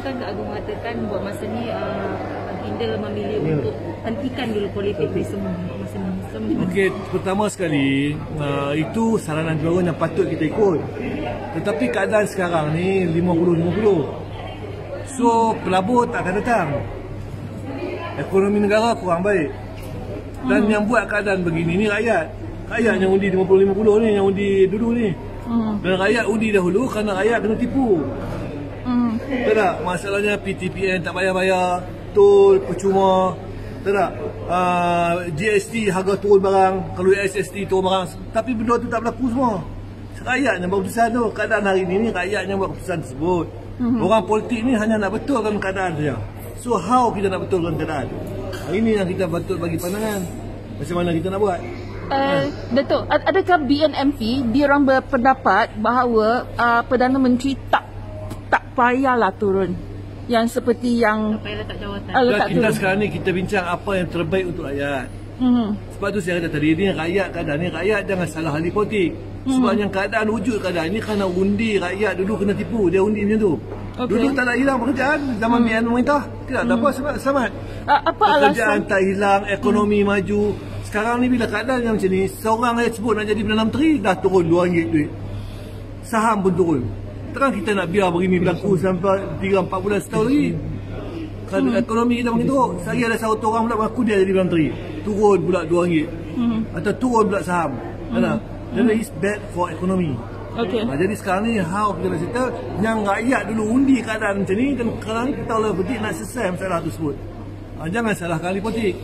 kan Kak Agung mengatakan buat masa ni uh, baginda memilih Ya. untuk hentikan dulu politik di semua masa ni. Okey, pertama sekali uh, itu saranan diorang yang patut kita ikut. Tetapi keadaan sekarang ni 50-50. So pelabur tak akan datang. Ekonomi negara kurang baik. Dan yang buat keadaan begini ni rakyat. Rakyat yang undi 50-50 ni, yang undi dulu ni. Hmm. Dan rakyat undi dahulu kerana rakyat kena tipu. Hmm. Betul tak? Masalahnya PTPN tak bayar-bayar, tol percuma. Betul tak? Uh, GST harga turun barang, kalau SST turun barang. Tapi benda tu tak berlaku semua. Rakyat yang buat keputusan tu. Keadaan hari ini ni rakyat yang buat keputusan tersebut. Mm-hmm. Orang politik ni hanya nak betulkan keadaan saja. So how kita nak betulkan keadaan? Hari ini yang kita patut bagi pandangan. Macam mana kita nak buat? Uh, Datuk, ad- adakah BNMP diorang berpendapat bahawa uh, Perdana Menteri tak tak payahlah turun yang seperti yang letak jawatan. Dan letak kita turun. sekarang ni kita bincang apa yang terbaik untuk rakyat. Hmm. Sebab tu saya kata tadi ni rakyat keadaan ni rakyat jangan salah ahli politik. Sebab yang keadaan wujud keadaan ni kerana undi rakyat dulu kena tipu dia undi macam tu. Okey. Dulu tak nak hilang pekerjaan zaman hmm. BN pemerintah. Tidak tak apa sebab selamat. Uh, apa Pekerjaan alasan? tak hilang, ekonomi maju. Sekarang ni bila keadaan yang macam ni, seorang yang sebut nak jadi Perdana Menteri dah turun RM2 duit. Saham pun turun. Terang kita nak biar begini berlaku sampai 3-4 bulan setahun lagi. Kalau hmm. ekonomi kita makin teruk, saya ada satu orang pula mengaku dia jadi Menteri. Turun pula RM2. Hmm. Atau turun pula saham. Hmm. Jadi it's bad for economy. Okey. Ha, jadi sekarang ni how kita nak cerita yang rakyat dulu undi keadaan macam ni dan sekarang ni kita boleh berdik nak selesai masalah tersebut. Ha, jangan salahkan ahli politik.